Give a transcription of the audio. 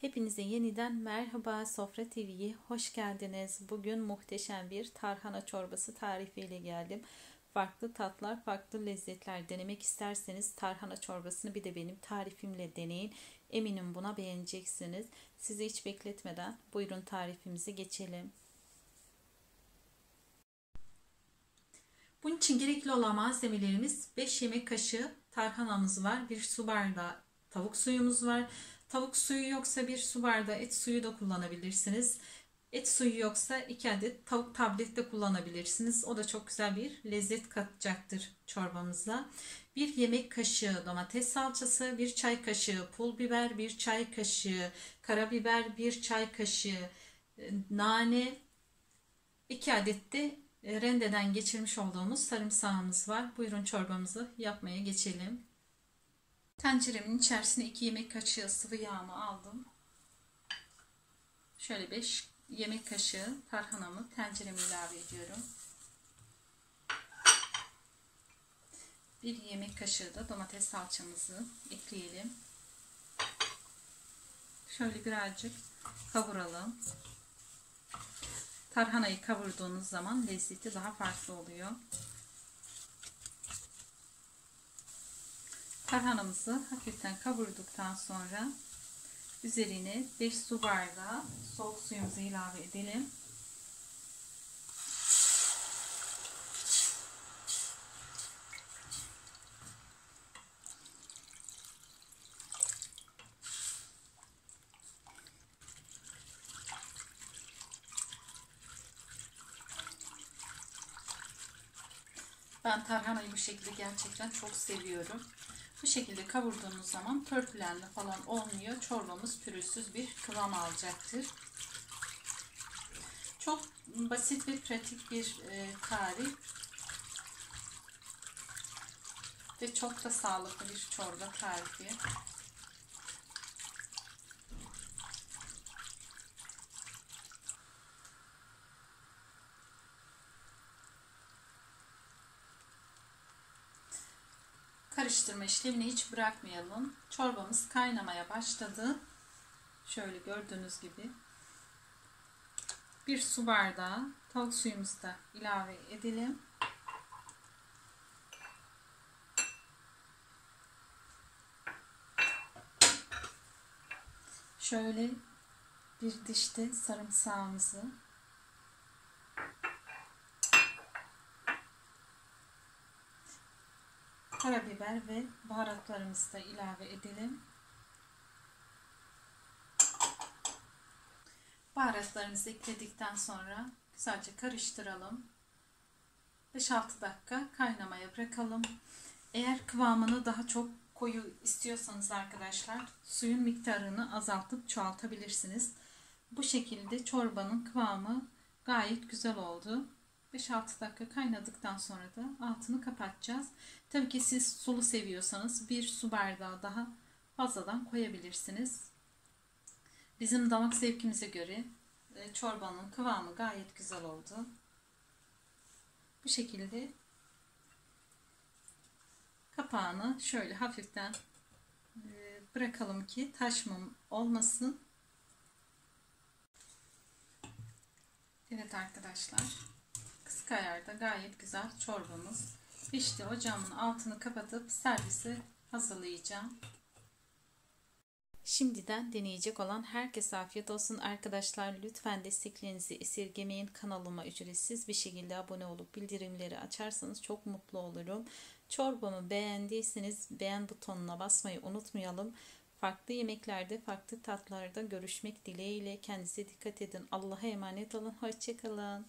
Hepinize yeniden merhaba Sofra TV'ye hoş geldiniz. Bugün muhteşem bir tarhana çorbası tarifiyle geldim. Farklı tatlar, farklı lezzetler denemek isterseniz tarhana çorbasını bir de benim tarifimle deneyin. Eminim buna beğeneceksiniz. Sizi hiç bekletmeden buyurun tarifimize geçelim. Bunun için gerekli olan malzemelerimiz 5 yemek kaşığı tarhanamız var. 1 su bardağı tavuk suyumuz var. Tavuk suyu yoksa bir su bardağı et suyu da kullanabilirsiniz. Et suyu yoksa 2 adet tavuk tablet de kullanabilirsiniz. O da çok güzel bir lezzet katacaktır çorbamıza. Bir yemek kaşığı domates salçası, bir çay kaşığı pul biber, bir çay kaşığı karabiber, bir çay kaşığı e, nane, 2 adet de e, rendeden geçirmiş olduğumuz sarımsağımız var. Buyurun çorbamızı yapmaya geçelim. Tenceremin içerisine 2 yemek kaşığı sıvı yağımı aldım. Şöyle 5 yemek kaşığı tarhanamı tencereme ilave ediyorum. 1 yemek kaşığı da domates salçamızı ekleyelim. Şöyle birazcık kavuralım. Tarhanayı kavurduğunuz zaman lezzeti daha farklı oluyor. Tarhanamızı hafiften kavurduktan sonra üzerine 5 su bardağı soğuk suyumuzu ilave edelim. Ben tarhanayı bu şekilde gerçekten çok seviyorum. Bu şekilde kavurduğunuz zaman törpülenme falan olmuyor. Çorbamız pürüzsüz bir kıvam alacaktır. Çok basit ve pratik bir e, tarif. Ve çok da sağlıklı bir çorba tarifi. Karıştırma işlemini hiç bırakmayalım. Çorbamız kaynamaya başladı. Şöyle gördüğünüz gibi bir su bardağı tavuk suyumuzu da ilave edelim. Şöyle bir dişte sarımsağımızı karabiber ve baharatlarımızı da ilave edelim. Baharatlarımızı ekledikten sonra güzelce karıştıralım. 5-6 dakika kaynamaya bırakalım. Eğer kıvamını daha çok koyu istiyorsanız arkadaşlar suyun miktarını azaltıp çoğaltabilirsiniz. Bu şekilde çorbanın kıvamı gayet güzel oldu. 5-6 dakika kaynadıktan sonra da altını kapatacağız. Tabii ki siz sulu seviyorsanız bir su bardağı daha fazladan koyabilirsiniz. Bizim damak zevkimize göre e, çorbanın kıvamı gayet güzel oldu. Bu şekilde kapağını şöyle hafiften e, bırakalım ki taşmam olmasın. Evet arkadaşlar kısık ayarda gayet güzel çorbamız pişti. Ocağımın altını kapatıp servisi hazırlayacağım. Şimdiden deneyecek olan herkese afiyet olsun arkadaşlar. Lütfen desteklerinizi esirgemeyin. Kanalıma ücretsiz bir şekilde abone olup bildirimleri açarsanız çok mutlu olurum. Çorbamı beğendiyseniz beğen butonuna basmayı unutmayalım. Farklı yemeklerde, farklı tatlarda görüşmek dileğiyle. Kendinize dikkat edin. Allah'a emanet olun. Hoşçakalın.